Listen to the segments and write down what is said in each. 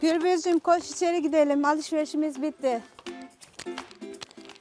Gürbüzcüğüm koş içeri gidelim. Alışverişimiz bitti.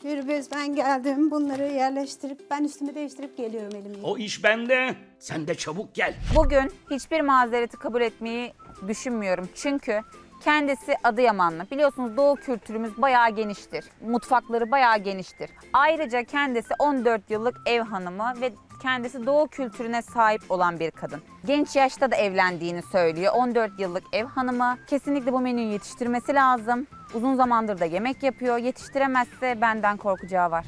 Gürbüz ben geldim. Bunları yerleştirip ben üstümü değiştirip geliyorum elimle. O iş bende. Sen de çabuk gel. Bugün hiçbir mazereti kabul etmeyi düşünmüyorum. Çünkü kendisi Adıyamanlı. Biliyorsunuz doğu kültürümüz bayağı geniştir. Mutfakları bayağı geniştir. Ayrıca kendisi 14 yıllık ev hanımı ve kendisi doğu kültürüne sahip olan bir kadın. Genç yaşta da evlendiğini söylüyor. 14 yıllık ev hanımı. Kesinlikle bu menüyü yetiştirmesi lazım. Uzun zamandır da yemek yapıyor. Yetiştiremezse benden korkacağı var.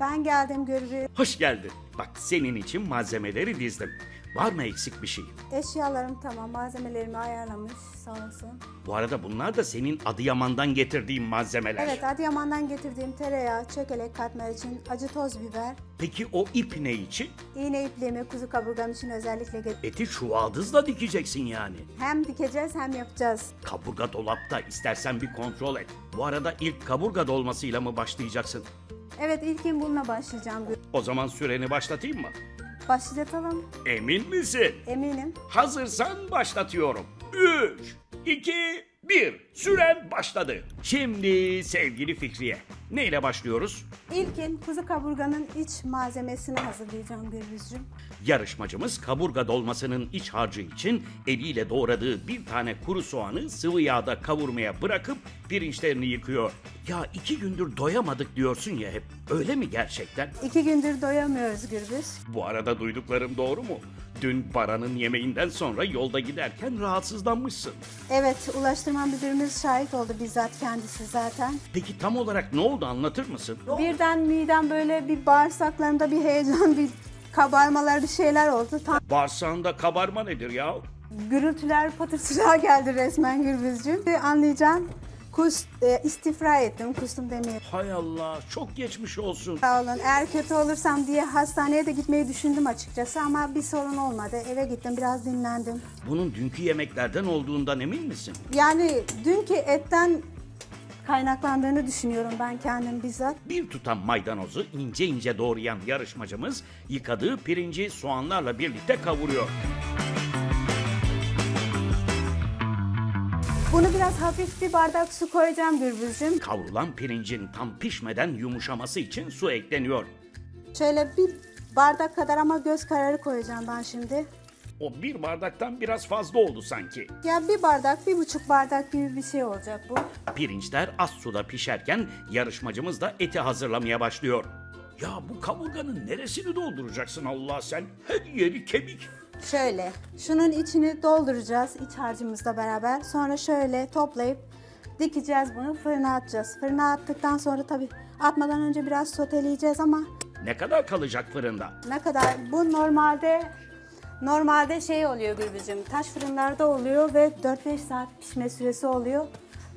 Ben geldim Gürbüz. Hoş geldin. Bak senin için malzemeleri dizdim. Var mı eksik bir şey? Eşyalarım tamam. Malzemelerimi ayarlamış sağ olsun. Bu arada bunlar da senin Adıyaman'dan getirdiğin malzemeler. Evet Adıyaman'dan getirdiğim tereyağı, çökelek katmer için acı toz biber, Peki o ip ne için? iğne ipliğimi kuzu kaburgam için özellikle getirdim. Eti çuvaldızla dikeceksin yani. Hem dikeceğiz hem yapacağız. Kaburga dolapta istersen bir kontrol et. Bu arada ilk kaburga dolmasıyla mı başlayacaksın? Evet ilkin bununla başlayacağım. O zaman süreni başlatayım mı? Başlatalım. Emin misin? Eminim. Hazırsan başlatıyorum. 3, 2, 1. Süren başladı. Şimdi sevgili Fikriye. Neyle başlıyoruz? İlkin kuzu kaburganın iç malzemesini hazırlayacağım Gürbüzcüğüm. Yarışmacımız kaburga dolmasının iç harcı için eliyle doğradığı bir tane kuru soğanı sıvı yağda kavurmaya bırakıp pirinçlerini yıkıyor. Ya iki gündür doyamadık diyorsun ya hep. Öyle mi gerçekten? İki gündür doyamıyoruz Gürbüz. Bu arada duyduklarım doğru mu? Dün Baran'ın yemeğinden sonra yolda giderken rahatsızlanmışsın. Evet ulaştırma müdürümüz şahit oldu bizzat kendisi zaten. Peki tam olarak ne oldu anlatır mısın? Birden midem böyle bir bağırsaklarımda bir heyecan, bir kabarmalar bir şeyler oldu. Tam Bağırsağında kabarma nedir ya? gürültüler patırtılar geldi resmen Gürbüzcüğüm. Bir Anlayacağım. Kus, e, istifra ettim, kustum demeye. Hay Allah çok geçmiş olsun. Sağ olun. Eğer kötü olursam diye hastaneye de gitmeyi düşündüm açıkçası ama bir sorun olmadı. Eve gittim, biraz dinlendim. Bunun dünkü yemeklerden olduğundan emin misin? Yani dünkü etten kaynaklandığını düşünüyorum ben kendim bizzat. Bir tutam maydanozu ince ince doğrayan yarışmacımız yıkadığı pirinci soğanlarla birlikte kavuruyor. Bunu biraz hafif bir bardak su koyacağım Gürbüzcüğüm. Kavrulan pirincin tam pişmeden yumuşaması için su ekleniyor. Şöyle bir bardak kadar ama göz kararı koyacağım ben şimdi. O bir bardaktan biraz fazla oldu sanki. Ya bir bardak, bir buçuk bardak gibi bir şey olacak bu. Pirinçler az suda pişerken yarışmacımız da eti hazırlamaya başlıyor. Ya bu kaburganın neresini dolduracaksın Allah sen? Her yeri kemik. Şöyle, şunun içini dolduracağız iç harcımızla beraber. Sonra şöyle toplayıp dikeceğiz bunu, fırına atacağız. Fırına attıktan sonra tabii atmadan önce biraz soteleyeceğiz ama Ne kadar kalacak fırında? ne kadar bu normalde normalde şey oluyor Gürbüzcüğüm. Taş fırınlarda oluyor ve 4-5 saat pişme süresi oluyor.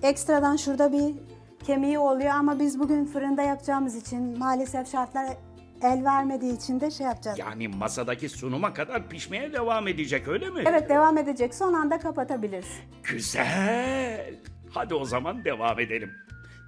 Ekstradan şurada bir kemiği oluyor ama biz bugün fırında yapacağımız için maalesef şartlar el vermediği için de şey yapacağız. Yani masadaki sunuma kadar pişmeye devam edecek öyle mi? Evet devam edecek. Son anda kapatabiliriz. Güzel. Hadi o zaman devam edelim.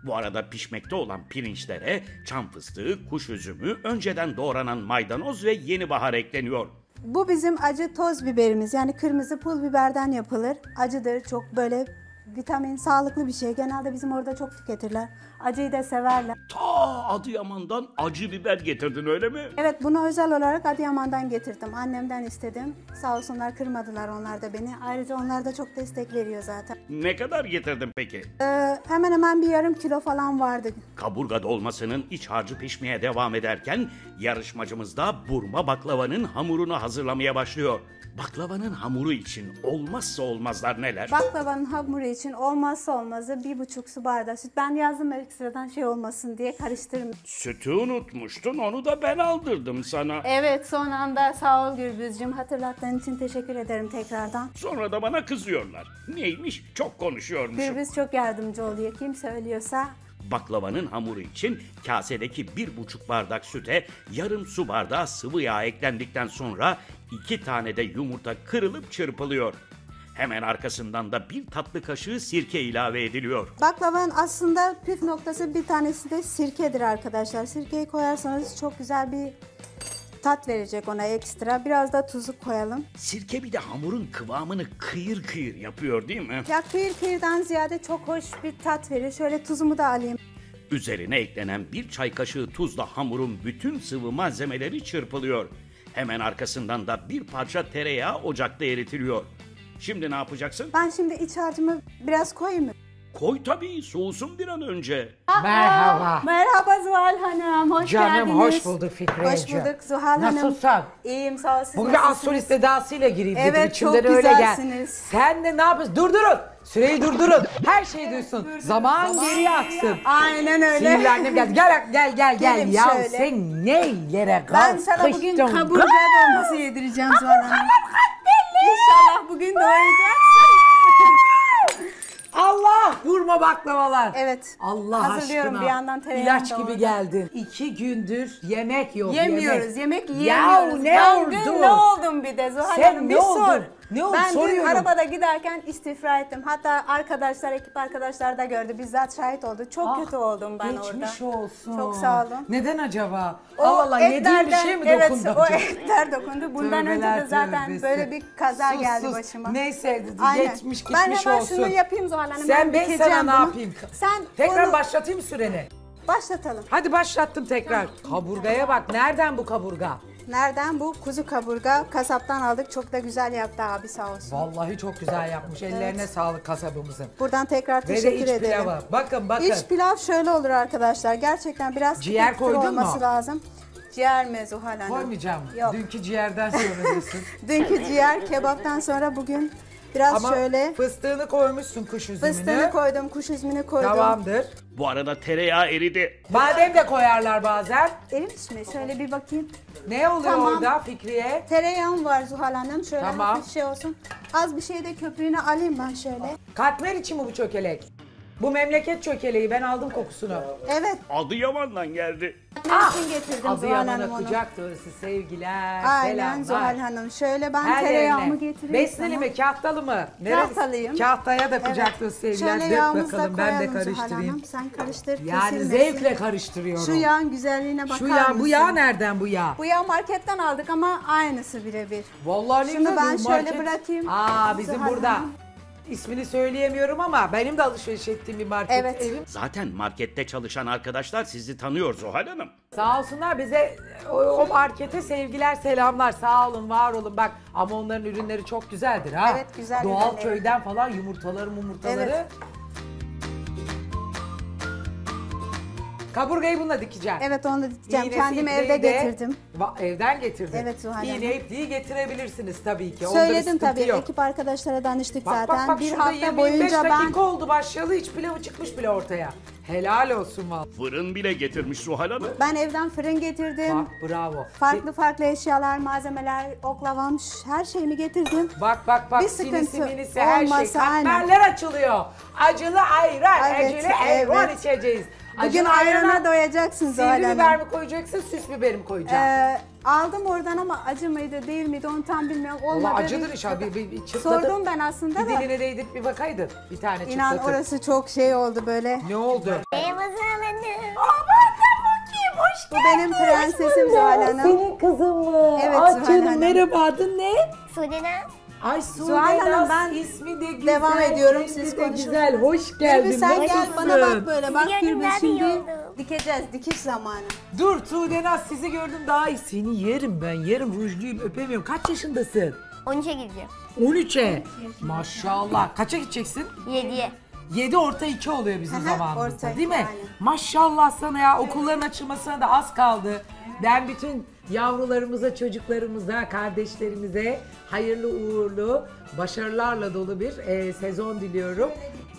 Bu arada pişmekte olan pirinçlere çam fıstığı, kuş üzümü, önceden doğranan maydanoz ve yeni bahar ekleniyor. Bu bizim acı toz biberimiz. Yani kırmızı pul biberden yapılır. Acıdır. Çok böyle vitamin, sağlıklı bir şey. Genelde bizim orada çok tüketirler. Acıyı da severler. Ta Adıyaman'dan acı biber getirdin öyle mi? Evet bunu özel olarak Adıyaman'dan getirdim. Annemden istedim. Sağ olsunlar kırmadılar onlar da beni. Ayrıca onlar da çok destek veriyor zaten. Ne kadar getirdin peki? Ee, hemen hemen bir yarım kilo falan vardı. Kaburga dolmasının iç harcı pişmeye devam ederken yarışmacımız da burma baklavanın hamurunu hazırlamaya başlıyor. Baklavanın hamuru için olmazsa olmazlar neler? Baklavanın hamuru için olmazsa olmazı bir buçuk su bardağı süt. Ben yazdım ekstradan şey olmasın diye karıştırdım. Sütü unutmuştun onu da ben aldırdım sana. Evet son anda sağ ol Gürbüzcüğüm. Hatırlattığın için teşekkür ederim tekrardan. Sonra da bana kızıyorlar. Neymiş? Çok konuşuyormuşum. Gürbüz çok yardımcı oluyor. Kim söylüyorsa Baklavanın hamuru için kasedeki bir buçuk bardak süte yarım su bardağı sıvı yağ eklendikten sonra iki tane de yumurta kırılıp çırpılıyor. Hemen arkasından da bir tatlı kaşığı sirke ilave ediliyor. Baklavanın aslında püf noktası bir tanesi de sirkedir arkadaşlar. Sirkeyi koyarsanız çok güzel bir tat verecek ona ekstra. Biraz da tuzu koyalım. Sirke bir de hamurun kıvamını kıyır kıyır yapıyor değil mi? Ya kıyır kıyırdan ziyade çok hoş bir tat veriyor. Şöyle tuzumu da alayım. Üzerine eklenen bir çay kaşığı tuzla hamurun bütün sıvı malzemeleri çırpılıyor. Hemen arkasından da bir parça tereyağı ocakta eritiliyor. Şimdi ne yapacaksın? Ben şimdi iç harcımı biraz koyayım mı? Koy tabii soğusun bir an önce. Merhaba. Merhaba Zuhal Hanım, hoş Canım geldiniz. hoş bulduk Fikriyeciğim. Hoş bulduk Zuhal Hanım. Nasılsın? İyiyim sağ ol siz Bugün bir nasılsınız? astrolist edasıyla gireyim dedim. Evet, İçimden çok öyle gel. güzelsiniz. Sen de ne yapıyorsun? Durdurun. Süreyi durdurun. Her şeyi duysun. Zaman, geriye aksın. Aynen öyle. Sihirli annem geldi. Gel gel gel gel. Gelin Ya şöyle. sen neylere Ben sana bugün kalkıştın? kaburga dolması yedireceğim Zuhal Hanım. İnşallah bugün doyacaksın. Allah vurma baklavalar. Evet. Allah Hazırlıyorum aşkına. bir yandan tereyağını İlaç da gibi orada. geldin. İki gündür yemek yok. Yemiyoruz, yemek Ya yiyemiyoruz. ne ben oldu? ne oldum bir de Zuhal Sen Hanım ne bir oldun? Ne oldu? Ben dün Soruyorum. arabada giderken istifra ettim. Hatta arkadaşlar, ekip arkadaşlar da gördü. Bizzat şahit oldu. Çok Ah, kötü oldum ben Geçmiş orada. olsun. Çok sağ olun. Neden acaba? O Allah Allah yediğin bir şey mi evet, dokundu o acaba? etler dokundu. Bundan önce Tövbeler de zaten tövbesi. böyle bir kaza Sus, geldi sus. başıma. Neyse Aynen. geçmiş Ben gitmiş hemen olsun. şunu yapayım Zuhal Hanım. Sen ben dikeceğim sana ne bunu. yapayım? Sen Tekrar onu başlatayım süreni. başlatalım. Hadi başlattım tekrar. Kaburgaya bak. Nereden bu kaburga? Nereden bu? Kuzu kaburga. Kasaptan aldık. Çok da güzel yaptı abi sağ olsun. Vallahi çok güzel yapmış. Ellerine sağlık kasabımızın. Buradan tekrar Ve de teşekkür iç ederim. pilavı. Bakın bakın. İç pilav şöyle olur arkadaşlar. Gerçekten biraz Ciğer kıtır koydun mu? olması lazım. Ciğer mi Zuhal Hanım? Koymayacağım. Yok. Dünkü ciğerden sonra diyorsun. Dünkü ciğer kebaptan sonra bugün biraz Ama şöyle fıstığını koymuşsun kuş üzümünü. fıstığını koydum, kuş üzümünü koydum. Tamamdır. Bu arada tereyağı eridi. Badem de koyarlar bazen. Erimiş mi? Şöyle bir bakayım. Ne oluyor Tamam. orada Fikriye? Tereyağım var Zuhal Hanım. Şöyle Tamam. hafif şey olsun. Az bir şey de köpüğünü alayım ben şöyle. Katmer için mi bu çökelek? Bu memleket çökeleği ben aldım kokusunu. Evet. Adıyaman'dan geldi. Ne için getirdim Zuhal Adıyaman'a Hanım onu. kucak dolusu sevgiler, Aynen selamlar. Zuhal Hanım. Şöyle ben Her tereyağımı yerine. getireyim Besneli sana. mi, kahtalı mı? Neresi? Kahtalıyım. Kahtaya da kucak Evet. dolusu sevgiler. Şöyle Dök yağımızı da bakalım ben de koyalım Zuhal karıştırayım. Hanım. Sen karıştır. Yani kesilmesin. zevkle karıştırıyorum. Şu yağın güzelliğine bakar Şu yağ, mısın? bu yağ nereden bu yağ? Bu yağ marketten aldık ama aynısı birebir. Vallahi ne Şunu güzel ben bu şöyle market. bırakayım. Aa bizim Zuhal burada. Hanım. İsmini söyleyemiyorum ama benim de alışveriş ettiğim bir market Evet. evim. Zaten markette çalışan arkadaşlar sizi tanıyor Zuhal Hanım. Sağ olsunlar bize o, o markete sevgiler selamlar sağ olun var olun bak ama onların ürünleri çok güzeldir ha. Evet, güzel Doğal ürünleri. köyden falan yumurtaları mumurtaları. Evet. Kaburgayı bununla dikeceğim. Evet onu da diyeceğim. İğnesi, Kendim ipliği evde de- getirdim. Va- evden getirdim. Evet, Zuhal Hanım. İğne ipliği getirebilirsiniz tabii ki. Onda Söyledim tabii. yok. Ekip arkadaşlara danıştık Bak zaten. bak bak bir hafta 25 boyunca dakika ben oldu başlayalı hiç pilavı çıkmış bile ortaya. Helal olsun vallahi. Fırın bile getirmiş Zuhal Hanım. ben evden fırın getirdim. Bak bravo. Farklı farklı eşyalar, malzemeler, oklavam, her şeyini getirdim. Bak bak bak Bir sinisi sıkıntı minisi her şey. Katmerler açılıyor. Acılı ayran, Evet, acılı ayran evet. içeceğiz. Bugün Acılı ayrana doyacaksın Zuhal Sivri Hanım. biber mi koyacaksın, süs biber mi koyacaksın? Ee, aldım oradan ama acı mıydı değil miydi onu tam bilmiyorum. Olmadı. Valla acıdır bir- inşallah. Bir, bir, bir Sordum ben aslında Bir da. diline değdirip bir bakaydın. Bir tane İnan çıtlatıp. orası çok şey oldu böyle. Ne oldu? Bu benim prensesim Zuhal Hanım. Senin kızın mı? Evet, Ay Zuhal canım, Hanım. merhaba adın ne? Sudena. Ay Hanım, Sudenaz ben ismi de güzel. devam ediyorum, siz de konuşun. güzel. Hoş geldin. Gürbüz sen gel bana bak böyle. Bak gördüm, şimdi dikeceğiz. Dikiş zamanı. Dur Sudenaz sizi gördüm daha iyi. Seni yerim ben yerim rujluyum öpemiyorum. Kaç yaşındasın? 13'e gideceğim. 13'e. Maşallah. Kaça gideceksin? 7'ye. 7 orta 2 oluyor bizim Aha, zamanımızda orta değil mi? aynen. Maşallah sana ya okulların açılmasına da az kaldı. Ben bütün yavrularımıza, çocuklarımıza, kardeşlerimize hayırlı uğurlu, başarılarla dolu bir e, sezon diliyorum.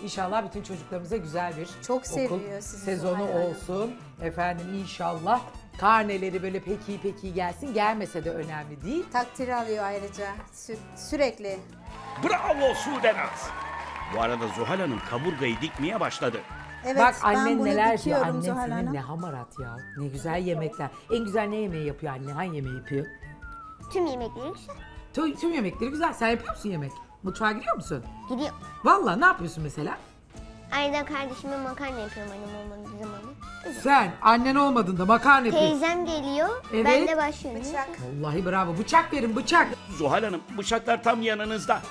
İnşallah bütün çocuklarımıza güzel bir Çok okul seviyor sizi sezonu Zuhal Hanım. olsun. Efendim inşallah karneleri böyle peki peki gelsin. Gelmese de önemli değil. Takdir alıyor ayrıca. Sü- sürekli. Bravo Sudenaz. Bu arada Zuhal Hanım kaburgayı dikmeye başladı. Evet Bak annen bunu neler dikiyorum Annen Zuhal senin Hanım. ne hamarat ya. Ne güzel yemekler. En güzel ne yemeği yapıyor anne? Hangi yemeği yapıyor? Tüm yemekleri güzel. Tüm, tüm yemekleri güzel. Sen yapıyor musun yemek? Mutfağa giriyor musun? Gidiyor. Vallahi ne yapıyorsun mesela? Ayrıca kardeşime makarna yapıyorum annem olmadığı zamanı. Sen annen olmadığında makarna yapıyorsun. Teyzem geliyor. Evet. Ben de başlıyorum. Vallahi bravo. Bıçak verin bıçak. Zuhal Hanım bıçaklar tam yanınızda.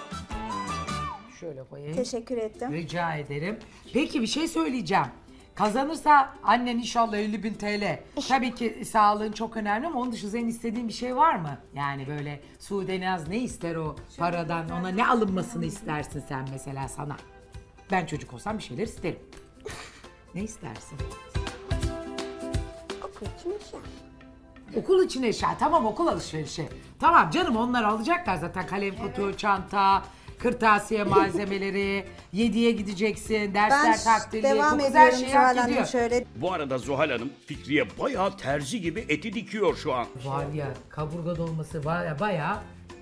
Şöyle koyayım. Teşekkür ettim. Rica ederim. Peki bir şey söyleyeceğim. Kazanırsa annen inşallah 50 bin TL. Tabii ki sağlığın çok önemli ama onun dışında senin istediğin bir şey var mı? Yani böyle Sude Naz ne ister o paradan? Ona ne alınmasını istersin sen mesela sana? Ben çocuk olsam bir şeyler isterim. ne istersin? Okul için eşya. Okul için eşya. Tamam okul alışverişi. Tamam canım onlar alacaklar zaten kalem kutu, çanta, kırtasiye malzemeleri, yediye gideceksin, dersler Ben takdirli, devam çok güzel ediyorum şey Zuhal hak Hanım ediyor. şöyle. Bu arada Zuhal Hanım Fikriye bayağı terzi gibi eti dikiyor şu an. Var ya kaburga dolması var ya bayağı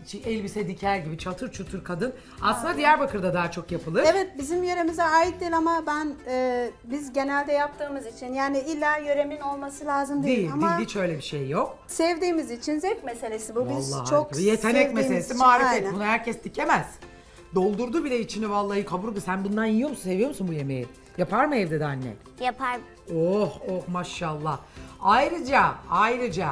içi elbise diker gibi çatır çutur kadın. Aslında Diyarbakır'da daha çok yapılır. Evet bizim yöremize ait değil ama ben e, biz genelde yaptığımız için yani illa yöremin olması lazım değil, Değil, ama değil, hiç öyle bir şey yok. sevdiğimiz için zevk meselesi bu. Biz Vallahi çok harika. yetenek sevdiğimiz meselesi, için, marifet. aynen. Bunu herkes dikemez. Doldurdu bile içini vallahi kaburga. Sen bundan yiyor musun? Seviyor musun bu yemeği? Yapar mı evde de anne? Yapar. Oh oh maşallah. Ayrıca ayrıca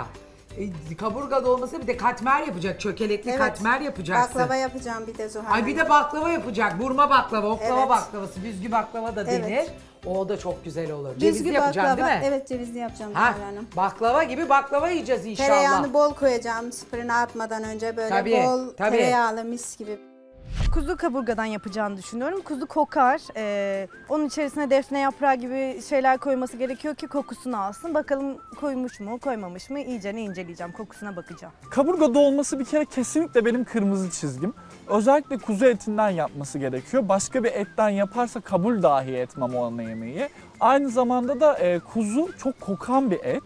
e, kaburga dolması bir de katmer yapacak. Çökelekli Evet, katmer yapacaksın. Baklava yapacağım bir de Zuhal Ay bir Hanım. de baklava yapacak. Burma baklava, oklava Evet. baklavası, büzgü baklava da denir. Evet. O da çok güzel olur. Cevizli Düzgü yapacaksın baklava. değil mi? Evet cevizli yapacağım Ha, Zuhal Hanım. baklava gibi baklava yiyeceğiz inşallah. Tereyağını bol koyacağım fırına atmadan önce böyle Tabii, bol tabii. tereyağlı mis gibi. Kuzu kaburgadan yapacağını düşünüyorum. Kuzu kokar. Ee, onun içerisine defne yaprağı gibi şeyler koyması gerekiyor ki kokusunu alsın. Bakalım koymuş mu, koymamış mı? İyice ne inceleyeceğim, kokusuna bakacağım. Kaburga dolması bir kere kesinlikle benim kırmızı çizgim. Özellikle kuzu etinden yapması gerekiyor. Başka bir etten yaparsa kabul dahi etmem o ana yemeği. Aynı zamanda da e, kuzu çok kokan bir et.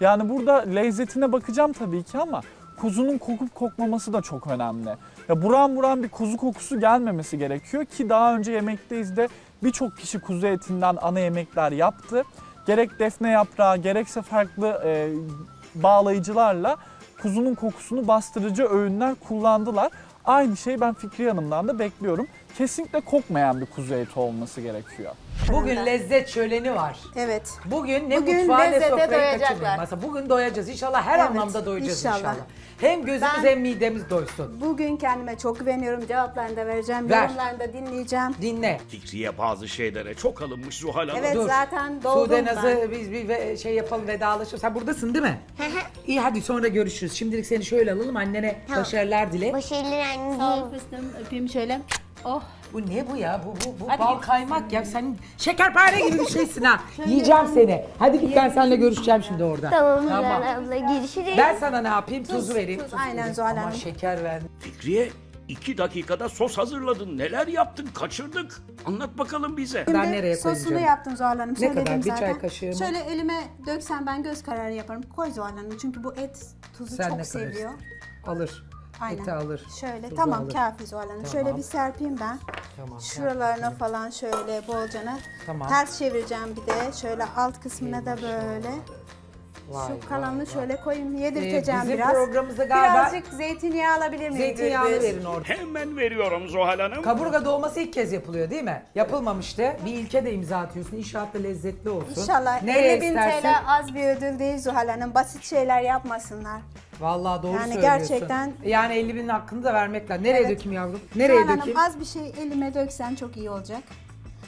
Yani burada lezzetine bakacağım tabii ki ama kuzunun kokup kokmaması da çok önemli. Ya buran buran bir kuzu kokusu gelmemesi gerekiyor ki daha önce yemekteyiz de birçok kişi kuzu etinden ana yemekler yaptı. Gerek defne yaprağı gerekse farklı e, bağlayıcılarla kuzunun kokusunu bastırıcı öğünler kullandılar. Aynı şeyi ben Fikri Hanım'dan da bekliyorum. Kesinlikle kokmayan bir kuzu eti olması gerekiyor. Bugün lezzet şöleni var. Evet. Bugün ne Bugün mutfağı ne lezzete sofrayı doyacaklar. kaçırmayın. Mesela bugün doyacağız. İnşallah her Evet, anlamda doyacağız inşallah. inşallah. Hem gözümüz Ben- hem midemiz doysun. Bugün kendime çok güveniyorum. Cevaplarını da vereceğim. Ver. Yorumlarını da dinleyeceğim. Dinle. Fikriye bazı şeylere çok alınmış Zuhal Hanım. Evet Dur. zaten doldum Sude Naz'ı ben. biz bir ve- şey yapalım vedalaşalım. Sen buradasın değil mi? İyi hadi sonra görüşürüz. Şimdilik seni şöyle alalım. Annene Tamam. başarılar dile. Başarılar anneciğim. fıstığım öpeyim şöyle. Oh. Bu ne bu ya? Bu bu bu bal kaymak ya. Sen şekerpare gibi bir şeysin ha. Yiyeceğim seni. Hadi git ben seninle görüşeceğim şimdi orada. Tamam Zuhal abla görüşürüz. Ben sana ne yapayım? Tuzu vereyim. tuz, Tuz aynen vereyim. Zuhal Ama Hanım. şeker ver. Fikriye iki dakikada sos hazırladın. Neler yaptın? Kaçırdık. Anlat bakalım bize. Ben nereye Sosunu yaptım Zuhal Hanım. Ne Söyledim kadar? Bir zaten. çay kaşığı mı? Şöyle elime döksen ben göz kararı yaparım. Koy Zuhal Hanım. Çünkü bu et tuzu Sen ne çok kadar seviyor. Alır. Aynen. Eti alır. Şöyle Tuzu tamam alır. kafi Zuhal Hanım. Şöyle bir serpeyim ben. Tamam. Şuralarına falan şöyle bolcana. Tamam. Ters çevireceğim bir de. Şöyle alt kısmına da böyle. Vay, Şu kalanını şöyle koyayım. Yedirteceğim Ee, bizim biraz. programımızda galiba- Birazcık zeytinyağı alabilir miyim? Zeytinyağını Gürbüz? verin orada. Hemen veriyorum Zuhal Hanım. Kaburga dolması ilk kez yapılıyor değil mi? Yapılmamıştı. Bir ilke de imza atıyorsun. İnşallah da lezzetli olsun. İnşallah. Nereye 50 bin istersen- TL az bir ödül değil Zuhal Hanım. Basit şeyler yapmasınlar. Vallahi doğru Yani söylüyorsun. gerçekten- Yani 50 binin hakkını da vermek lazım. Nereye Evet. dökeyim yavrum? Nereye Zuhal dökeyim? Hanım az bir şey elime döksen çok iyi olacak.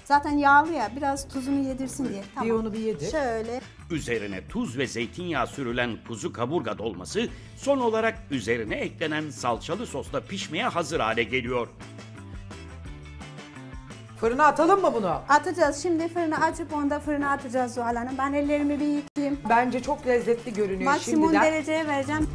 Zaten yağlı ya biraz tuzunu yedirsin diye. Tamam. Bir onu bir yedir. Şöyle. Üzerine tuz ve zeytinyağı sürülen kuzu kaburga dolması son olarak üzerine eklenen salçalı sosla pişmeye hazır hale geliyor. Fırına atalım mı bunu? Atacağız. Şimdi fırını açıp onda fırına atacağız Zuhal Hanım. Ben ellerimi bir yıkayayım. Bence çok lezzetli görünüyor Maksimum şimdiden. dereceye vereceğim.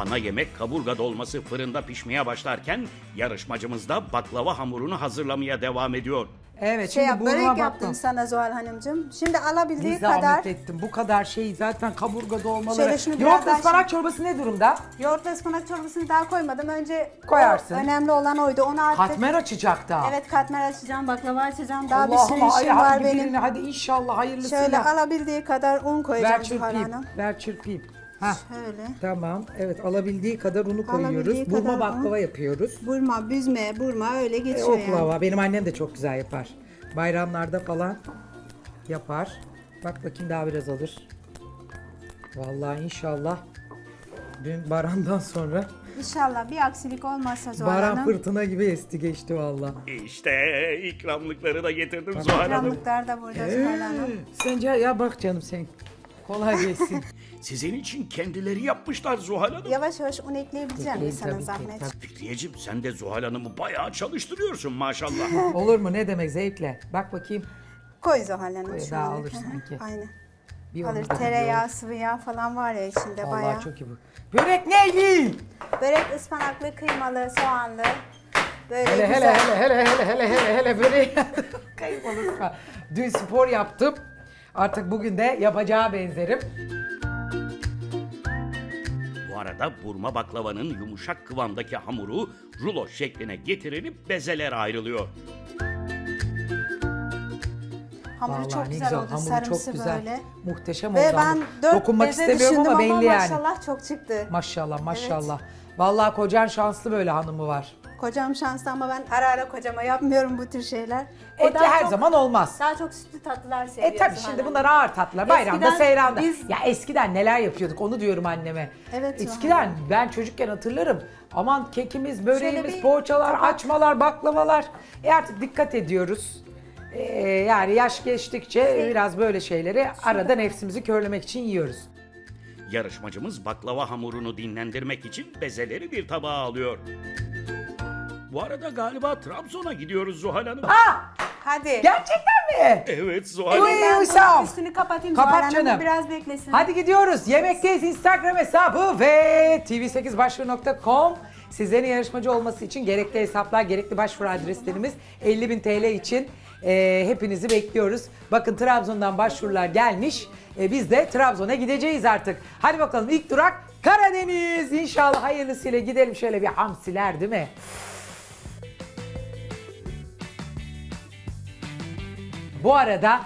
Ana yemek kaburga dolması fırında pişmeye başlarken yarışmacımız da baklava hamurunu hazırlamaya devam ediyor. Evet Şey şimdi yap, burnuma börek baktım. yaptım sana Zuhal Hanımcığım. Şimdi alabildiği Ne zahmet kadar ettim. Bu kadar şey zaten kaburga dolmaları. Şöyle şunu biraz Yoğurt daha ıspanak çorbası ne durumda? yoğurt ve ıspanak çorbasını daha koymadım. Önce o Koyarsın. önemli olan oydu. Onu attık. Katmer açacak daha. Evet katmer açacağım, baklava açacağım. Daha bir sürü işim var benim. birini hadi inşallah hayırlısıyla. Şöyle alabildiği kadar un Ver koyacağım Zuhal çırpayım. Hanım. Ver çırpayım. Hah. Şöyle. Tamam. Evet alabildiği kadar unu koyuyoruz. Alabildiği Burma kadar baklava un. yapıyoruz. Burma, büzme, burma öyle E, geçiyor yani. oklava. Benim annem de çok güzel yapar. Bayramlarda falan yapar. Bak bakayım daha biraz alır. Vallahi inşallah dün Baran'dan sonra İnşallah bir aksilik olmazsa Zuhal Baran Hanım. fırtına gibi esti geçti vallahi. İşte ikramlıkları da getirdim Zuhal Hanım. İkramlıklar da burada Zuhal Hanım. Sence ya bak canım sen. Kolay gelsin. Sizin için kendileri yapmışlar Zuhal Hanım. Yavaş yavaş un ekleyebileceğim Ekleyin sana tabii ki, zahmet. tabii. Fikriyeciğim sen de Zuhal Hanım'ı bayağı çalıştırıyorsun maşallah. Olur mu ne demek zevkle. Bak bakayım. Koy Zuhal Hanım Koy, daha alır sanki. Aynen. Bir Alır da tereyağı, sıvı yağ falan var ya içinde biliyorum. bayağı. Vallahi çok iyi bu. Börek neyli? Börek ıspanaklı, kıymalı, soğanlı. Böyle Hele hele güzel. hele hele hele hele hele hele böreği. Kayıp olursa. Dün spor yaptım. Artık bugün de yapacağı benzerim. Bu arada burma baklavanın yumuşak kıvamdaki hamuru rulo şekline getirilip bezeler ayrılıyor. Hamuru Vallahi çok ne güzel oldu, hamuru sarımsı çok güzel. böyle. Muhteşem Ve oldu ben hamur. dört Dokunmak beze istemiyorum düşündüm ama belli yani. maşallah çok çıktı. Maşallah maşallah. Vallahi kocan şanslı böyle hanımı var. Kocam şanslı ama ben ara ara kocama yapmıyorum bu tür şeyler. O Etli daha her çok- zaman olmaz. Daha çok sütlü tatlılar seviyor. E tabi Zuhal şimdi bunlar ağır tatlılar. Bayramda, Eskiden seyranda. biz- Ya eskiden neler yapıyorduk onu diyorum anneme. Evet, Eskiden Zuhal ben çocukken hatırlarım. Aman kekimiz, böreğimiz, bir poğaçalar, tabak- açmalar, baklavalar. E artık dikkat ediyoruz. E, yani yaş geçtikçe biraz böyle şeyleri arada nefsimizi körlemek için yiyoruz. Yarışmacımız baklava hamurunu dinlendirmek için bezeleri bir tabağa alıyor. Bu arada galiba Trabzon'a gidiyoruz Zuhal Hanım. Hadi. Gerçekten mi? Evet Zuhal Uy, Hanım. Ben bunun Hüsam. üstünü kapatayım Kapat Zuhal Hanım, canım. Biraz beklesin. Hadi gidiyoruz. Yemekteyiz Instagram hesabı ve tv8başvuru.com Sizlerin yarışmacı olması için gerekli hesaplar, gerekli başvuru adreslerimiz 50.000 TL için e, hepinizi bekliyoruz. Bakın Trabzon'dan başvurular gelmiş. E, biz de Trabzon'a gideceğiz artık. Hadi bakalım ilk durak Karadeniz. İnşallah hayırlısıyla gidelim şöyle bir hamsiler değil mi? Bu arada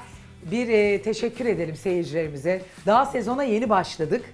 bir e, teşekkür edelim seyircilerimize. Daha sezona yeni başladık.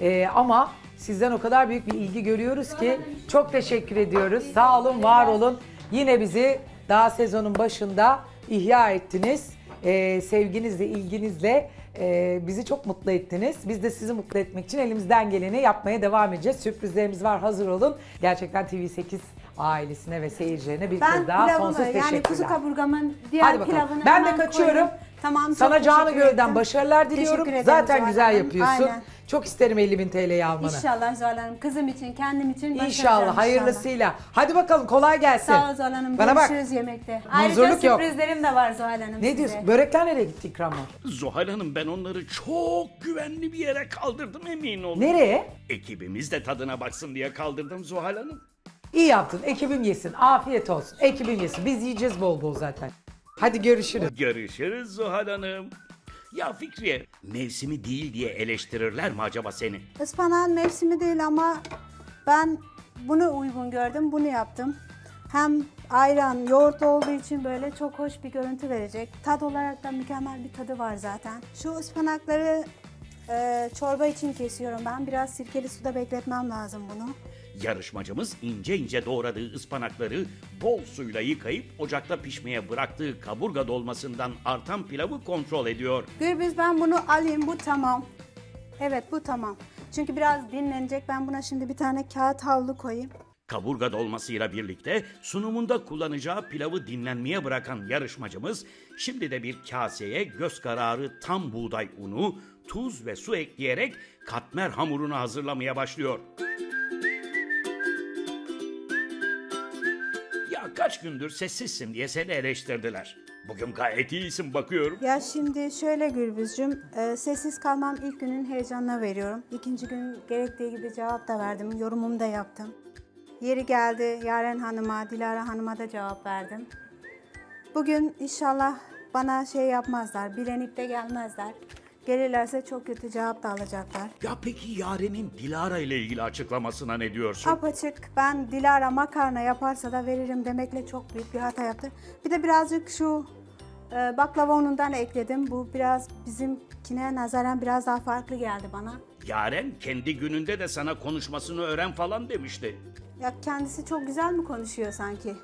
E, ama sizden o kadar büyük bir ilgi görüyoruz ki çok teşekkür ediyoruz. Sağ olun, var olun. Yine bizi daha sezonun başında ihya ettiniz. E, sevginizle, ilginizle e, bizi çok mutlu ettiniz. Biz de sizi mutlu etmek için elimizden geleni yapmaya devam edeceğiz. Sürprizlerimiz var, hazır olun. Gerçekten TV8 ailesine ve seyircilerine bir Ben kez daha pilavımı sonsuz teşekkürler. yani kuzu kaburgamın diğer Hadi bakalım. pilavını Ben de kaçıyorum. koydum. Tamam. Sana canı gönülden başarılar diliyorum. Teşekkür ederim Zaten Zuhal güzel Hanım. yapıyorsun. Aynen. Çok isterim 50 bin TL'yi almanı. İnşallah Zuhal Hanım. Kızım için, kendim için başaracağım İnşallah hayırlısıyla. Hadi bakalım kolay gelsin. Sağ ol Zuhal Hanım. Bana bak. Görüşürüz yemekte. Manzurluk Ayrıca yok. sürprizlerim de var Zuhal Hanım Ne size. diyorsun? Börekler nereye gitti ikramlar? Zuhal Hanım ben onları çok güvenli bir yere kaldırdım emin olun. Nereye? Ekibimiz de tadına baksın diye kaldırdım Zuhal Hanım. İyi yaptın. Ekibim yesin. Afiyet olsun. Ekibim yesin. Biz yiyeceğiz bol bol zaten. Hadi görüşürüz. Görüşürüz Zuhal Hanım. Ya Fikriye, mevsimi değil diye eleştirirler mi acaba seni? Ispanağın mevsimi değil ama ben bunu uygun gördüm, bunu yaptım. Hem ayran, yoğurt olduğu için böyle çok hoş bir görüntü verecek. Tad olarak da mükemmel bir tadı var zaten. Şu ıspanakları e, çorba için kesiyorum ben. Biraz sirkeli suda bekletmem lazım bunu. Yarışmacımız ince ince doğradığı ıspanakları bol suyla yıkayıp ocakta pişmeye bıraktığı kaburga dolmasından artan pilavı kontrol ediyor. Gürbüz ben bunu alayım, bu tamam. Evet bu tamam. Çünkü biraz dinlenecek. Ben buna şimdi bir tane kağıt havlu koyayım. Kaburga dolmasıyla birlikte sunumunda kullanacağı pilavı dinlenmeye bırakan yarışmacımız şimdi de bir kaseye göz kararı tam buğday unu, tuz ve su ekleyerek katmer hamurunu hazırlamaya başlıyor. Ya kaç gündür sessizsin diye seni eleştirdiler. Bugün gayet iyisin bakıyorum. Ya şimdi şöyle Gürbüzcüm, e, sessiz kalmam ilk günün heyecanına veriyorum. İkinci gün gerektiği gibi cevap da verdim, yorumumu da yaptım. Yeri geldi Yaren Hanım'a, Dilara Hanım'a da cevap verdim. Bugün inşallah bana şey yapmazlar, bilenip de gelmezler. Gelirlerse çok kötü cevap da alacaklar. Ya peki Yaren'in Dilara ile ilgili açıklamasına ne diyorsun? Apaçık ben Dilara makarna yaparsa da veririm demekle çok büyük bir hata yaptı. Bir de birazcık şu e, baklava unundan ekledim. Bu biraz bizimkine nazaran biraz daha farklı geldi bana. Yaren kendi gününde de sana konuşmasını öğren falan demişti. Ya kendisi çok güzel mi konuşuyor sanki?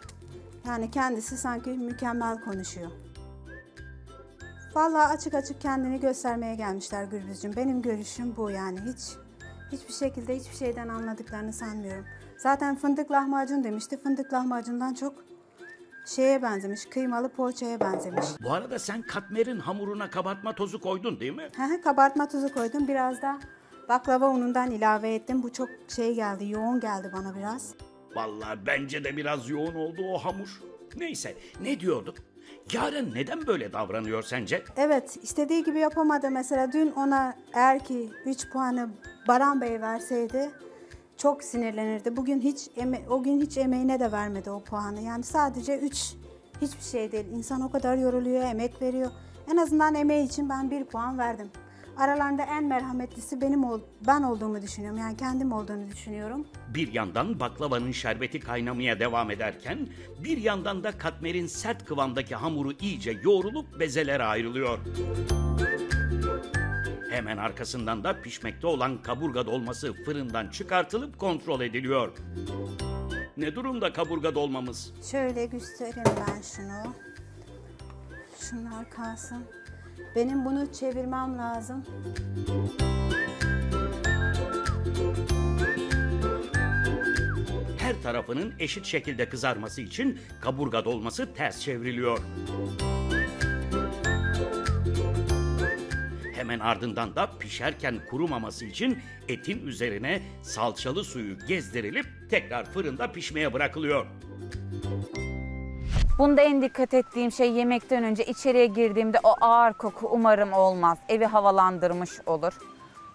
Yani kendisi sanki mükemmel konuşuyor. Vallahi açık açık kendini göstermeye gelmişler Gürbüzcüğüm. Benim görüşüm bu yani. Hiç hiçbir şekilde hiçbir şeyden anladıklarını sanmıyorum. Zaten fındık lahmacun demişti. Fındık lahmacundan çok şeye benzemiş. Kıymalı poğaçaya benzemiş. Bu arada sen katmerin hamuruna kabartma tozu koydun değil mi? Hı, Kabartma tuzu koydum. Biraz da baklava unundan ilave ettim. Bu çok şey geldi, yoğun geldi bana biraz. Vallahi bence de biraz yoğun oldu o hamur. Neyse ne diyorduk? Yaren neden böyle davranıyor sence? Evet, istediği gibi yapamadı. Mesela dün ona eğer ki 3 puanı Baran Bey verseydi çok sinirlenirdi. Bugün hiç eme- o gün hiç emeğine de vermedi o puanı. Yani sadece 3 hiçbir şey değil. İnsan o kadar yoruluyor, emek veriyor. En azından emeği için ben bir puan verdim. Aralarında en merhametlisi benim ol ben olduğumu düşünüyorum. Yani kendim olduğunu düşünüyorum. Bir yandan baklavanın şerbeti kaynamaya devam ederken bir yandan da katmerin sert kıvamdaki hamuru iyice yoğrulup bezelere ayrılıyor. Hemen arkasından da pişmekte olan kaburga dolması fırından çıkartılıp kontrol ediliyor. Ne durumda kaburga dolmamız? Şöyle göstereyim ben şunu. Şunlar kalsın. Benim bunu çevirmem lazım. Her tarafının eşit şekilde kızarması için kaburga dolması ters çevriliyor. Hemen ardından da pişerken kurumaması için etin üzerine salçalı suyu gezdirilip tekrar fırında pişmeye bırakılıyor. Bunda en dikkat ettiğim şey yemekten önce içeriye girdiğimde o ağır koku umarım olmaz. Evi havalandırmış olur.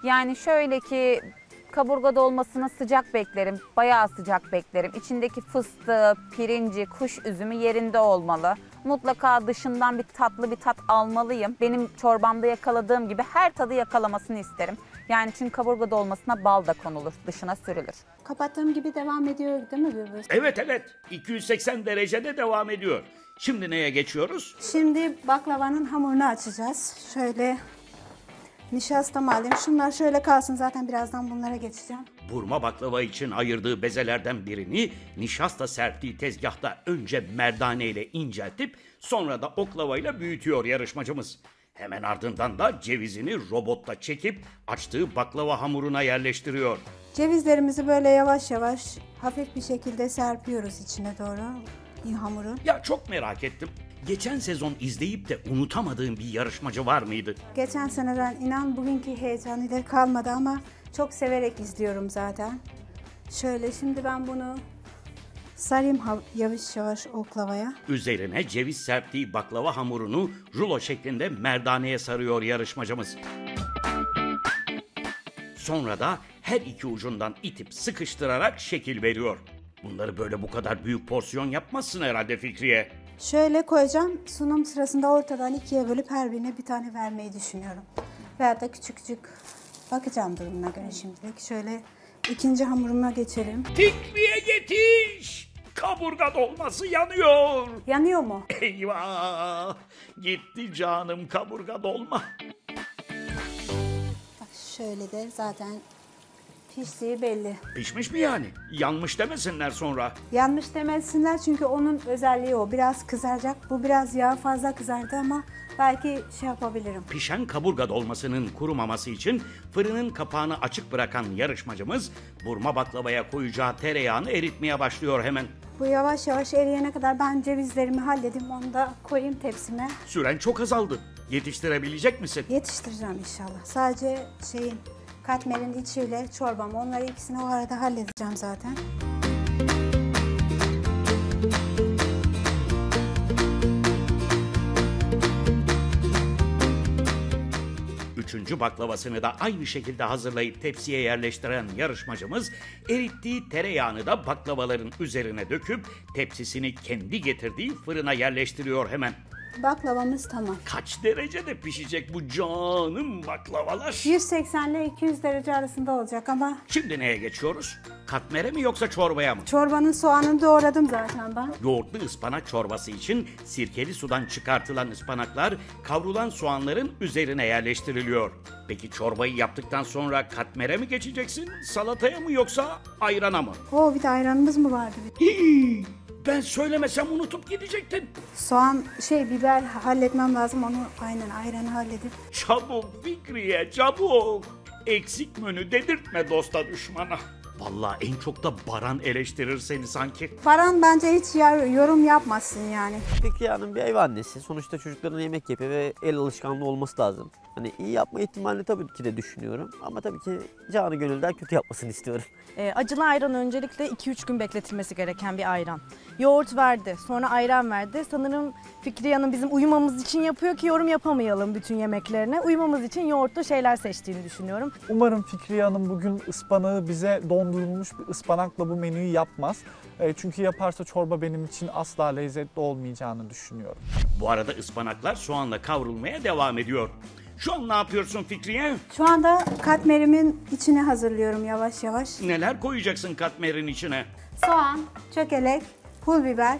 Yani şöyle ki kaburga dolmasını sıcak beklerim. Bayağı sıcak beklerim. İçindeki fıstığı, pirinci, kuş üzümü yerinde olmalı. Mutlaka dışından bir tatlı bir tat almalıyım. Benim çorbamda yakaladığım gibi her tadı yakalamasını isterim. Yani çünkü kaburga dolmasına bal da konulur, dışına sürülür. Kapattığım gibi devam ediyor değil mi Gürbüz? Evet evet 280 derecede devam ediyor. Şimdi neye geçiyoruz? Şimdi baklavanın hamurunu açacağız. Şöyle nişasta alayım. Şunlar şöyle kalsın zaten birazdan bunlara geçeceğim. Burma baklava için ayırdığı bezelerden birini nişasta serptiği tezgahta önce merdane ile inceltip sonra da oklavayla büyütüyor yarışmacımız. Hemen ardından da cevizini robotta çekip açtığı baklava hamuruna yerleştiriyor. Cevizlerimizi böyle yavaş yavaş hafif bir şekilde serpiyoruz içine doğru hamuru. Ya çok merak ettim. Geçen sezon izleyip de unutamadığın bir yarışmacı var mıydı? Geçen seneden inan bugünkü heyecanıyla kalmadı ama çok severek izliyorum zaten. Şöyle şimdi ben bunu sarayım yavaş yavaş oklavaya. Üzerine ceviz serptiği baklava hamurunu rulo şeklinde merdaneye sarıyor yarışmacımız. Sonra da her iki ucundan itip sıkıştırarak şekil veriyor. Bunları böyle bu kadar büyük porsiyon yapmazsın herhalde Fikriye. Şöyle koyacağım. Sunum sırasında ortadan ikiye bölüp her birine bir tane vermeyi düşünüyorum. Veyahut da küçük küçük bakacağım durumuna göre şimdilik. Şöyle ikinci hamuruma geçelim. Fikriye yetiş! Kaburga dolması yanıyor. Yanıyor mu? Eyvah! Gitti canım kaburga dolma. Bak şöyle de zaten piştiği belli. Pişmiş mi yani? Yanmış demesinler sonra. Yanmış demesinler çünkü onun özelliği o. Biraz kızaracak. Bu biraz yağ fazla kızardı ama belki şey yapabilirim. Pişen kaburga dolmasının kurumaması için fırının kapağını açık bırakan yarışmacımız burma baklavaya koyacağı tereyağını eritmeye başlıyor hemen. Bu yavaş yavaş eriyene kadar ben cevizlerimi halledeyim. Onu da koyayım tepsime. Süren çok azaldı. Yetiştirebilecek misin? Yetiştireceğim inşallah. Sadece şeyin katmerin içiyle çorbam. Onları ikisini o arada halledeceğim zaten. Üçüncü baklavasını da aynı şekilde hazırlayıp tepsiye yerleştiren yarışmacımız erittiği tereyağını da baklavaların üzerine döküp tepsisini kendi getirdiği fırına yerleştiriyor hemen. Baklavamız tamam. Kaç derecede pişecek bu canım baklavalar? 180 ile 200 derece arasında olacak ama Şimdi neye geçiyoruz? Katmere mi yoksa çorbaya mı? çorbanın soğanını doğradım zaten ben. Yoğurtlu ıspanak çorbası için sirkeli sudan çıkartılan ıspanaklar kavrulan soğanların üzerine yerleştiriliyor. Peki çorbayı yaptıktan sonra katmere mi geçeceksin, salataya mı yoksa ayrana mı? Oo bir de ayranımız mı vardı? Hii, ben söylemesem unutup gidecektin. Soğan şey biber halletmem lazım onu aynen ayranı halledip. Çabuk Fikriye çabuk. Eksik menü dedirtme dosta düşmana. Vallahi en çok da Baran eleştirir seni sanki. Baran bence hiç yer- yorum yapmasın yani. Fikriye Hanım bir ev annesi. Sonuçta çocuklarına yemek yapıyor ve el alışkanlığı olması lazım. Hani iyi yapma ihtimalini tabii ki de düşünüyorum. Ama tabii ki canı gönülden kötü yapmasını istiyorum. Ee, acılı ayran öncelikle 2-3 gün bekletilmesi gereken bir ayran. Yoğurt verdi, sonra ayran verdi. Sanırım Fikriye Hanım bizim uyumamız için yapıyor ki yorum yapamayalım bütün yemeklerine. Uyumamız için yoğurtlu şeyler seçtiğini düşünüyorum. Umarım Fikriye Hanım bugün ıspanağı bize dondurulmuş bir ıspanakla bu menüyü yapmaz. E, çünkü yaparsa çorba benim için asla lezzetli olmayacağını düşünüyorum. Bu arada ıspanaklar soğanla kavrulmaya devam ediyor. Şu an ne yapıyorsun Fikriye? Şu anda katmerimin içine hazırlıyorum yavaş yavaş. Neler koyacaksın katmerin içine? Soğan, çökelek, pul biber,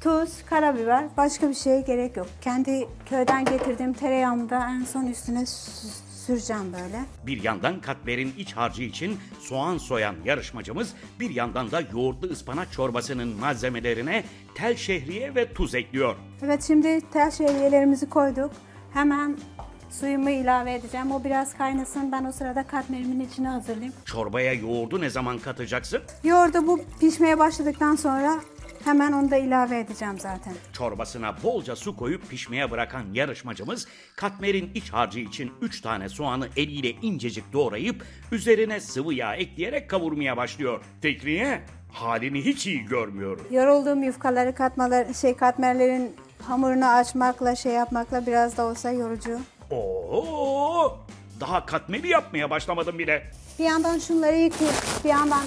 tuz, karabiber. Başka bir şeye gerek yok. Kendi köyden getirdiğim tereyağımı da en son üstüne sü- süreceğim böyle. Bir yandan katmerin iç harcı için soğan soyan yarışmacımız bir yandan da yoğurtlu ıspanak çorbasının malzemelerine tel şehriye ve tuz ekliyor. Evet şimdi tel şehriyelerimizi koyduk. Hemen suyumu ilave edeceğim. O biraz kaynasın. Ben o sırada katmerimin içine hazırlayayım. Çorbaya yoğurdu ne zaman katacaksın? Yoğurdu bu pişmeye başladıktan sonra hemen onu da ilave edeceğim zaten. Çorbasına bolca su koyup pişmeye bırakan yarışmacımız katmerin iç harcı için 3 tane soğanı eliyle incecik doğrayıp üzerine sıvı yağ ekleyerek kavurmaya başlıyor. Fikriye halini hiç iyi görmüyorum. Yorulduğum yufkaları katmalar, şey katmerlerin hamurunu açmakla şey yapmakla biraz da olsa yorucu. Oo! Daha katmeri yapmaya başlamadım bile. Bir yandan şunları yıkayıp bir yandan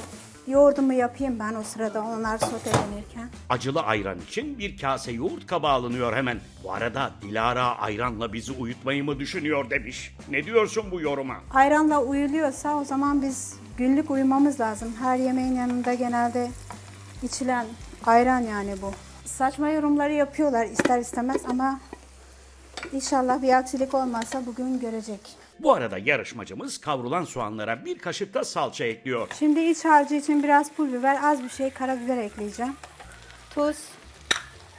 yoğurdumu yapayım ben o sırada onlar sotelenirken. Acılı ayran için bir kase yoğurt kaba alınıyor hemen. Bu arada Dilara ayranla bizi uyutmayı mı düşünüyor demiş. Ne diyorsun bu yoruma? Ayranla uyuluyorsa o zaman biz günlük uyumamız lazım. Her yemeğin yanında genelde içilen ayran yani bu. Saçma yorumları yapıyorlar ister istemez ama inşallah bir aksilik olmazsa bugün görecek. Bu arada yarışmacımız kavrulan soğanlara bir kaşık da salça ekliyor. Şimdi iç harcı için biraz pul biber, az bir şey karabiber ekleyeceğim. Tuz.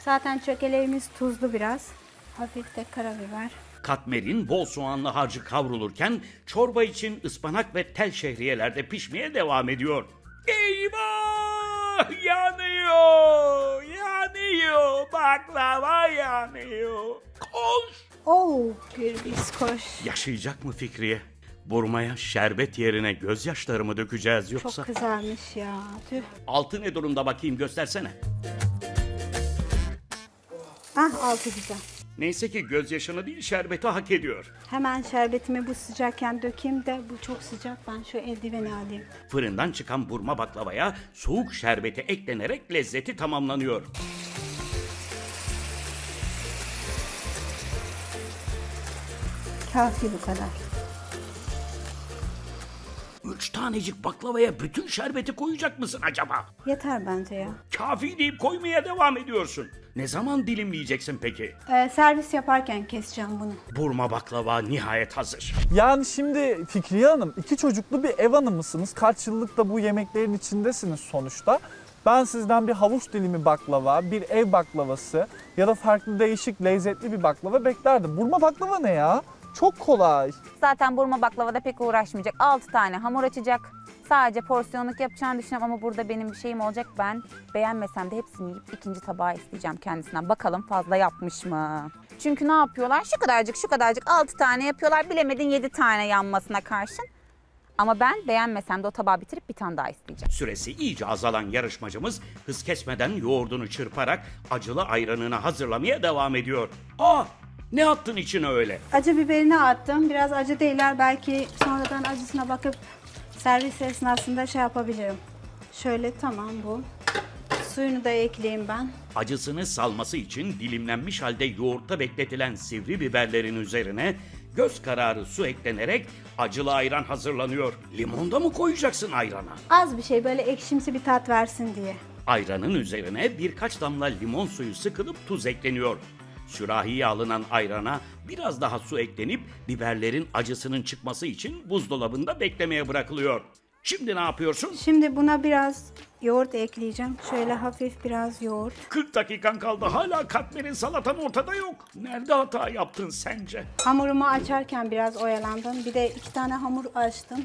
Zaten çökeleğimiz tuzlu biraz. Hafif de karabiber. Katmerin bol soğanlı harcı kavrulurken çorba için ıspanak ve tel şehriyeler de pişmeye devam ediyor. Eyvah! Yanıyor! Yanıyor! Baklava yanıyor! Koş! Oo, Gürbüz koş. Yaşayacak mı Fikriye? Burmaya şerbet yerine gözyaşları mı dökeceğiz Çok yoksa? kızarmış ya. Tüh. Altı ne durumda bakayım göstersene. Ah altı güzel. Neyse ki gözyaşını değil şerbeti hak ediyor. Hemen şerbetimi bu sıcakken dökeyim de bu çok sıcak. Ben şu eldiveni alayım. Fırından çıkan burma baklavaya soğuk şerbeti eklenerek lezzeti tamamlanıyor. Kafi bu kadar. Üç tanecik baklavaya bütün şerbeti koyacak mısın acaba? Yeter bence ya. Kafi deyip koymaya devam ediyorsun. Ne zaman dilimleyeceksin peki? Ee, servis yaparken keseceğim bunu. Burma baklava nihayet hazır. Yani şimdi Fikriye Hanım iki çocuklu bir ev hanımısınız. Kaç yıllık da bu yemeklerin içindesiniz sonuçta. Ben sizden bir havuç dilimi baklava, bir ev baklavası ya da farklı değişik lezzetli bir baklava beklerdim. Burma baklava ne ya? Çok kolay. Zaten burma baklavada pek uğraşmayacak. 6 tane hamur açacak. Sadece porsiyonluk yapacağını düşünüyorum ama burada benim bir şeyim olacak. Ben beğenmesem de hepsini yiyip ikinci tabağı isteyeceğim kendisinden. Bakalım fazla yapmış mı? Çünkü ne yapıyorlar? Şu kadarcık şu kadarcık 6 tane yapıyorlar. Bilemedin 7 tane yanmasına karşın. Ama ben beğenmesem de o tabağı bitirip bir tane daha isteyeceğim. Süresi iyice azalan yarışmacımız hız kesmeden yoğurdunu çırparak acılı ayranını hazırlamaya devam ediyor. Aa ne attın içine öyle? Acı biberini attım. Biraz acı değiller. Belki sonradan acısına bakıp servis esnasında şey yapabilirim. Şöyle tamam bu. suyunu da ekleyeyim ben. Acısını salması için dilimlenmiş halde yoğurtta bekletilen sivri biberlerin üzerine göz kararı su eklenerek acılı ayran hazırlanıyor. Limon da mı koyacaksın ayrana? Az bir şey böyle ekşimsi bir tat versin diye. Ayranın üzerine birkaç damla limon suyu sıkılıp tuz ekleniyor. Sürahiye alınan ayrana biraz daha su eklenip biberlerin acısının çıkması için buzdolabında beklemeye bırakılıyor. Şimdi ne yapıyorsun? Şimdi buna biraz yoğurt ekleyeceğim. Şöyle hafif biraz yoğurt. 40 dakikan kaldı hala katmerin salatan ortada yok. Nerede hata yaptın sence? Hamurumu açarken biraz oyalandım. Bir de iki tane hamur açtım.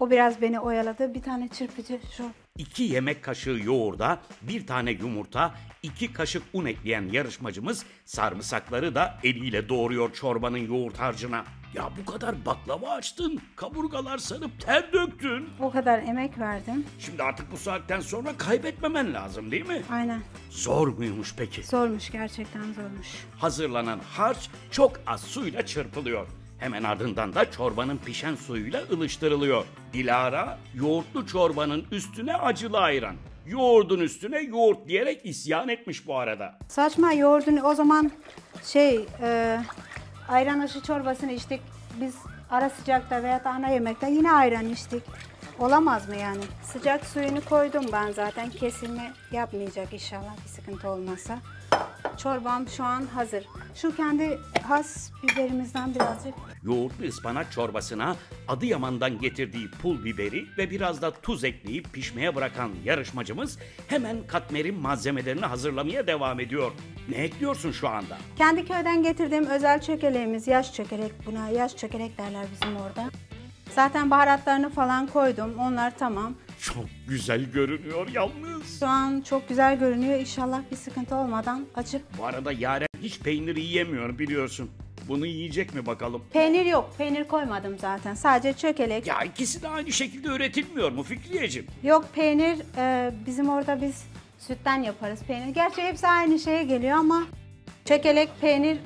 O biraz beni oyaladı. Bir tane çırpıcı şu. 2 yemek kaşığı yoğurda, bir tane yumurta, 2 kaşık un ekleyen yarışmacımız sarımsakları da eliyle doğruyor çorbanın yoğurt harcına. Ya bu kadar baklava açtın, kaburgalar sarıp ter döktün. O kadar emek verdim. Şimdi artık bu saatten sonra kaybetmemen lazım değil mi? Aynen. Zor muymuş peki? Zormuş gerçekten zormuş. Hazırlanan harç çok az suyla çırpılıyor. Hemen ardından da çorbanın pişen suyuyla ılıştırılıyor. Dilara yoğurtlu çorbanın üstüne acılı ayran. Yoğurdun üstüne yoğurt diyerek isyan etmiş bu arada. Saçma yoğurdun o zaman şey e, ayran aşı çorbasını içtik. Biz ara sıcakta veya ana yemekte yine ayran içtik. Olamaz mı yani? Sıcak suyunu koydum ben zaten. Kesilme yapmayacak inşallah bir sıkıntı olmazsa. Çorbam şu an hazır. Şu kendi has biberimizden birazcık Yoğurtlu ıspanak çorbasına Adıyaman'dan getirdiği pul biberi ve biraz da tuz ekleyip pişmeye bırakan yarışmacımız hemen katmerin malzemelerini hazırlamaya devam ediyor. Ne ekliyorsun şu anda? Kendi köyden getirdiğim özel çökeleğimiz, yaş çökelek buna, yaş çökelek derler bizim orada. Zaten baharatlarını falan koydum, onlar tamam. Çok güzel görünüyor yalnız. Şu an çok güzel görünüyor, İnşallah bir sıkıntı olmadan açıp. Bu arada Yaren hiç peynir yiyemiyor biliyorsun. Bunu yiyecek mi bakalım? Peynir yok, peynir koymadım zaten, sadece çökelek. Ya ikisi de aynı şekilde üretilmiyor mu Fikriyeciğim? Yok peynir, e, bizim orada biz sütten yaparız peynir. Gerçi hepsi aynı şeye geliyor ama çökelek peynir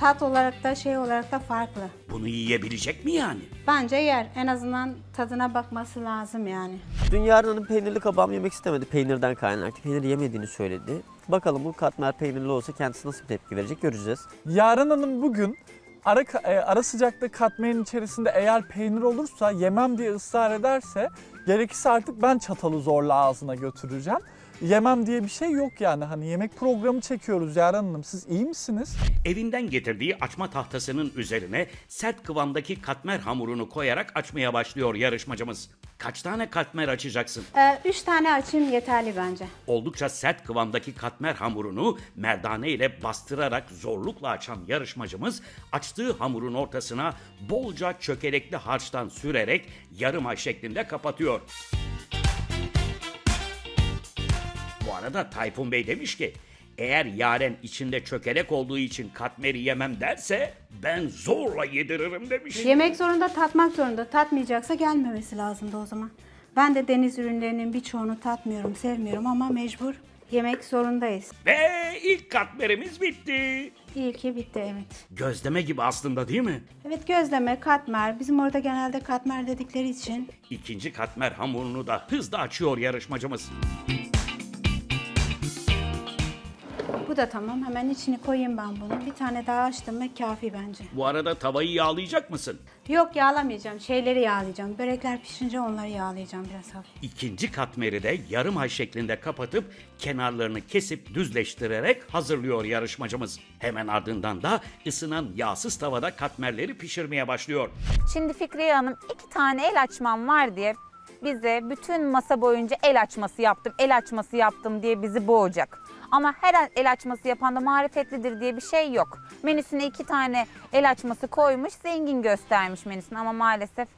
tat olarak da şey olarak da farklı. Bunu yiyebilecek mi yani? Bence yer, en azından tadına bakması lazım yani. Dün Yaren Hanım peynirli kabağımı yemek istemedi. Peynirden kaynaklı. Peynir yemediğini söyledi. Bakalım bu katmer peynirli olsa kendisi nasıl bir tepki verecek göreceğiz. Yaren Hanım bugün ara, e, ara sıcakta katmerin içerisinde eğer peynir olursa yemem diye ısrar ederse gerekirse artık ben çatalı zorla ağzına götüreceğim. Yemem diye bir şey yok yani hani yemek programı çekiyoruz Yaren Hanım siz iyi misiniz? Evinden getirdiği açma tahtasının üzerine sert kıvamdaki katmer hamurunu koyarak açmaya başlıyor yarışmacımız. Kaç tane katmer açacaksın? E, üç tane açayım yeterli bence. Oldukça sert kıvamdaki katmer hamurunu merdane ile bastırarak zorlukla açan yarışmacımız açtığı hamurun ortasına bolca çökelekli harçtan sürerek yarım ay şeklinde kapatıyor. Bu arada Tayfun Bey demiş ki eğer Yaren içinde çökelek olduğu için katmeri yemem derse ben zorla yediririm demiş. Yemek zorunda, tatmak zorunda. Tatmayacaksa gelmemesi lazımdı o zaman. Ben de deniz ürünlerinin birçoğunu tatmıyorum, sevmiyorum ama mecbur yemek zorundayız. Ve ilk katmerimiz bitti. İyi ki bitti evet. Gözleme gibi aslında değil mi? Evet gözleme, katmer. Bizim orada genelde katmer dedikleri için İkinci katmer hamurunu da hızla açıyor yarışmacımız. Bu da tamam. Hemen içini koyayım ben bunu. Bir tane daha açtım ve kafi bence. Bu arada tavayı yağlayacak mısın? Yok yağlamayacağım. Şeyleri yağlayacağım. Börekler pişince onları yağlayacağım biraz hafif. İkinci katmeri de yarım ay şeklinde kapatıp kenarlarını kesip düzleştirerek hazırlıyor yarışmacımız. Hemen ardından da ısınan yağsız tavada katmerleri pişirmeye başlıyor. Şimdi Fikriye Hanım iki tane el açmam var diye bize bütün masa boyunca el açması yaptım, el açması yaptım diye bizi boğacak. Ama her el açması yapan da marifetlidir diye bir şey yok. Menüsüne iki tane el açması koymuş, zengin göstermiş menüsünü ama maalesef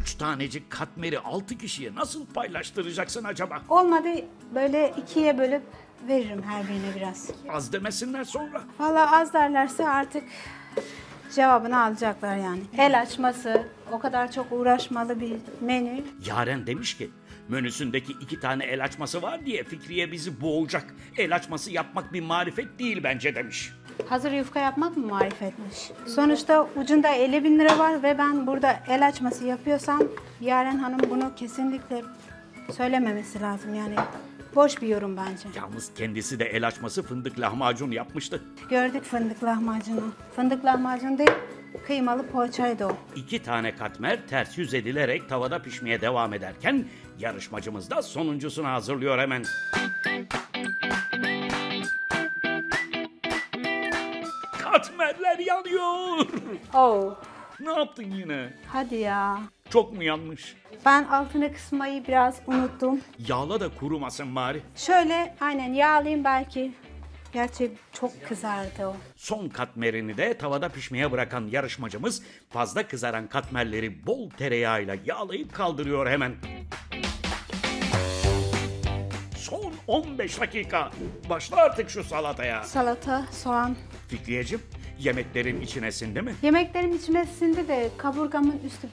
Üç tanecik katmeri altı kişiye nasıl paylaştıracaksın acaba? Olmadı böyle ikiye bölüp veririm her birine biraz. Az demesinler sonra. Valla az derlerse artık cevabını alacaklar yani. El açması, o kadar çok uğraşmalı bir menü. Yaren demiş ki menüsündeki iki tane el açması var diye Fikriye bizi boğacak. El açması yapmak bir marifet değil bence demiş. Hazır yufka yapmak mı marifetmiş? Sonuçta ucunda 50 bin lira var ve ben burada el açması yapıyorsam Yaren Hanım bunu kesinlikle söylememesi lazım yani. boş bir yorum bence. Yalnız kendisi de el açması fındık lahmacun yapmıştı. Gördük fındık lahmacunu. Fındık lahmacun değil, kıymalı poğaçaydı o. İki tane katmer ters yüz edilerek tavada pişmeye devam ederken yarışmacımız da sonuncusunu hazırlıyor hemen. Katmerler yanıyor. Oh, Ne yaptın yine? hadi ya. Çok mu yanmış? Ben altını kısmayı biraz unuttum. Yağla da kurumasın bari. Şöyle aynen yağlayayım belki. Gerçi çok kızardı o. Son katmerini de tavada pişmeye bırakan yarışmacımız fazla kızaran katmerleri bol tereyağıyla yağlayıp kaldırıyor hemen. Son 15 dakika. Başla artık şu salataya. Salata, soğan. Fikriyeciğim, yemeklerin içine sindi mi? Yemeklerim içime sindi de kaburgamın üstü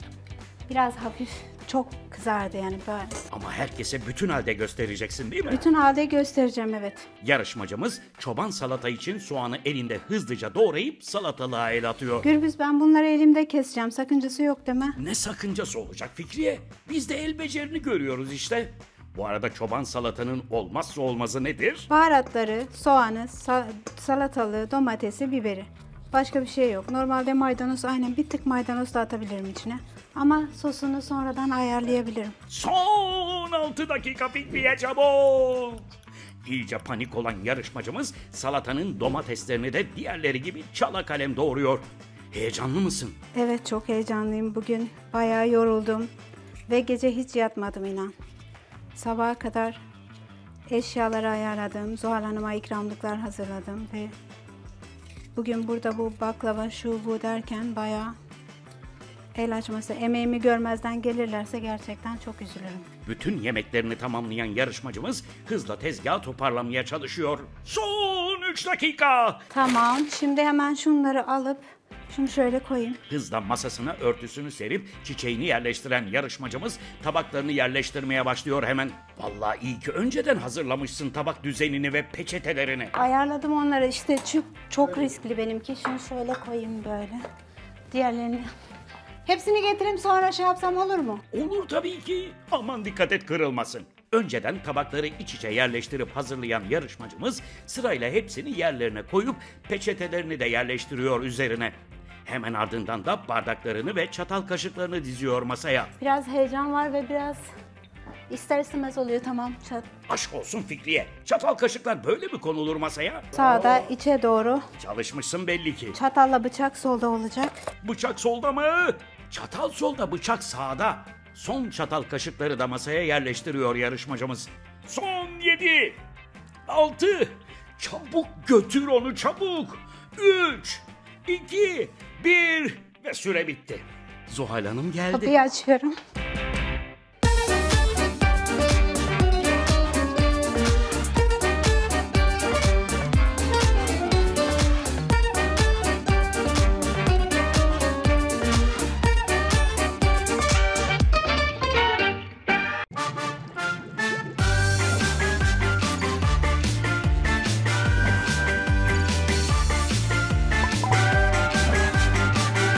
biraz hafif çok kızardı yani böyle. Ama herkese bütün halde göstereceksin değil mi? Bütün halde göstereceğim evet. Yarışmacımız çoban salata için soğanı elinde hızlıca doğrayıp salatalığa el atıyor. Gürbüz ben bunları elimde keseceğim. Sakıncası yok değil mi? Ne sakıncası olacak Fikriye? Biz de el becerini görüyoruz işte. Bu arada çoban salatanın olmazsa olmazı nedir? Baharatları, soğanı, sa- salatalığı, domatesi, biberi. Başka bir şey yok. Normalde maydanoz aynen bir tık maydanoz da atabilirim içine. Ama sosunu sonradan ayarlayabilirim. Son 6 dakika Fikriye çabuk! İyice panik olan yarışmacımız salatanın domateslerini de diğerleri gibi çala kalem doğruyor. Heyecanlı mısın? Evet çok heyecanlıyım bugün. Bayağı yoruldum. Ve gece hiç yatmadım inan. Sabaha kadar eşyaları ayarladım. Zuhal Hanım'a ikramlıklar hazırladım ve bugün burada bu baklava şu bu derken bayağı el açması. Emeğimi görmezden gelirlerse gerçekten çok üzülürüm. Bütün yemeklerini tamamlayan yarışmacımız hızla tezgahı toparlamaya çalışıyor. Son 3 dakika! Tamam şimdi hemen şunları alıp şunu şöyle koyayım. Hızla masasına örtüsünü serip çiçeğini yerleştiren yarışmacımız tabaklarını yerleştirmeye başlıyor hemen. Vallahi iyi ki önceden hazırlamışsın tabak düzenini ve peçetelerini. Ayarladım onları işte çok, çok riskli benimki. Şunu şöyle koyayım böyle. Diğerlerini... Hepsini getireyim sonra şey yapsam olur mu? Olur tabii ki. Aman dikkat et kırılmasın. Önceden tabakları iç içe yerleştirip hazırlayan yarışmacımız sırayla hepsini yerlerine koyup peçetelerini de yerleştiriyor üzerine. Hemen ardından da bardaklarını ve çatal kaşıklarını diziyor masaya. Biraz heyecan var ve biraz ister istemez oluyor tamam. Çat. Aşk olsun Fikriye. Çatal kaşıklar böyle mi konulur masaya? Sağda içe doğru. Çalışmışsın belli ki. Çatalla bıçak solda olacak. Bıçak solda mı? Çatal solda, bıçak sağda. Son çatal kaşıkları da masaya yerleştiriyor yarışmacımız. Son yedi, altı. Çabuk götür onu çabuk. Üç, iki, bir ve süre bitti. Zuhal Hanım geldi. Kapıyı açıyorum.